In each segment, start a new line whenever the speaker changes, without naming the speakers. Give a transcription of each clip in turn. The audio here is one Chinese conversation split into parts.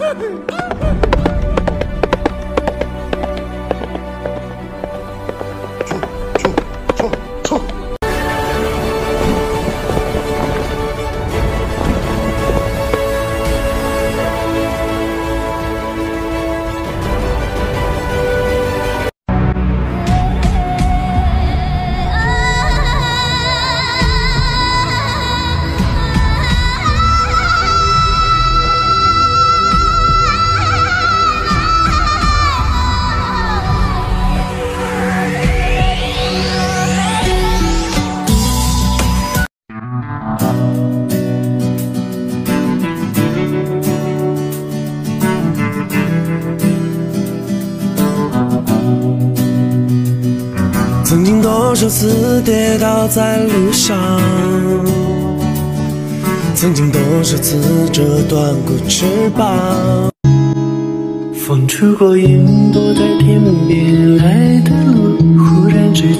Ha ha ha! 多少次跌倒在路上，曾经多少次折断过翅膀。风吹过云朵，在天边来的路，忽然之间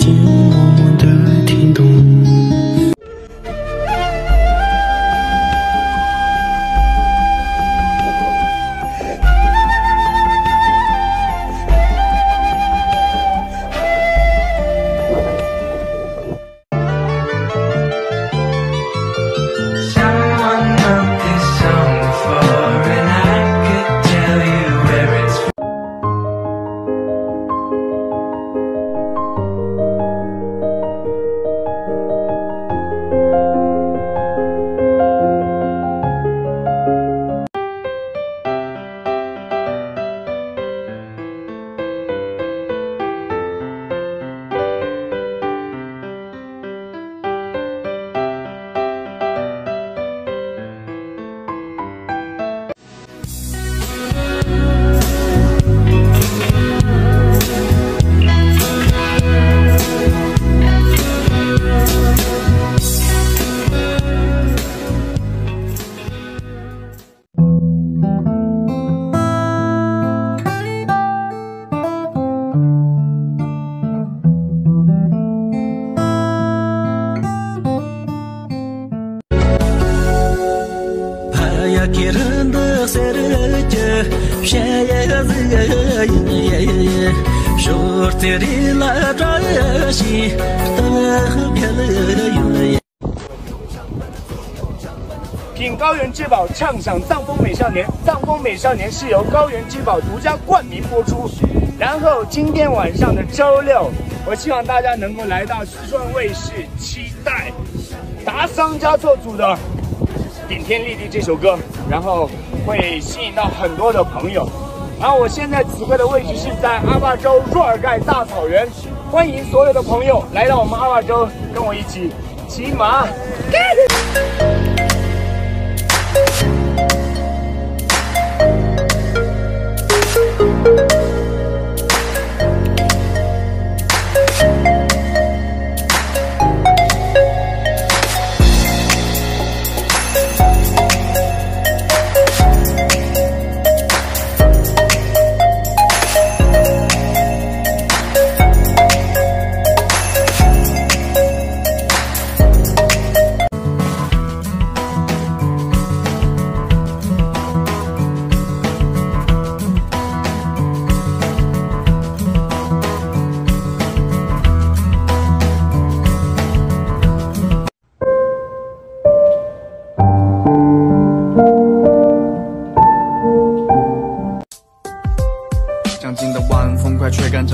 品高原之宝，畅享藏风美少年。藏风美少年是由高原之宝独家冠名播出。然后今天晚上的周六，我希望大家能够来到四川卫视，期待达桑家做主的《顶天立地》这首歌，然后会吸引到很多的朋友。然后我现在此刻的位置是在阿坝州若尔盖大草原，欢迎所有的朋友来到我们阿坝州，跟我一起骑马。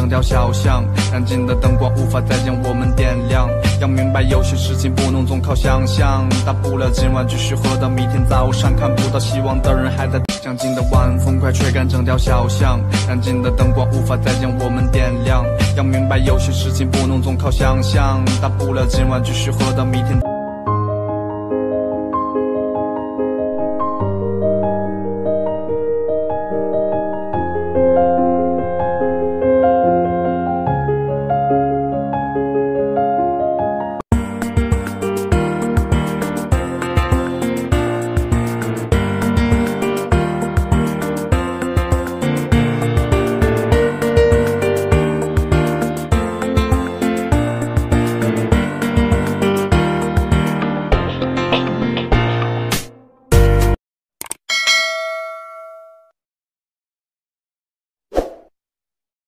整条小巷，燃尽的灯光无法再将我们点亮。要明白有些事情不能总靠想象，大不了今晚继续喝到明天早上。看不到希望的人还在。将近的晚风快吹干整条小巷，燃尽的灯光无法再将我们点亮。要明白有些事情不能总靠想象，大不了今晚继续喝到明天。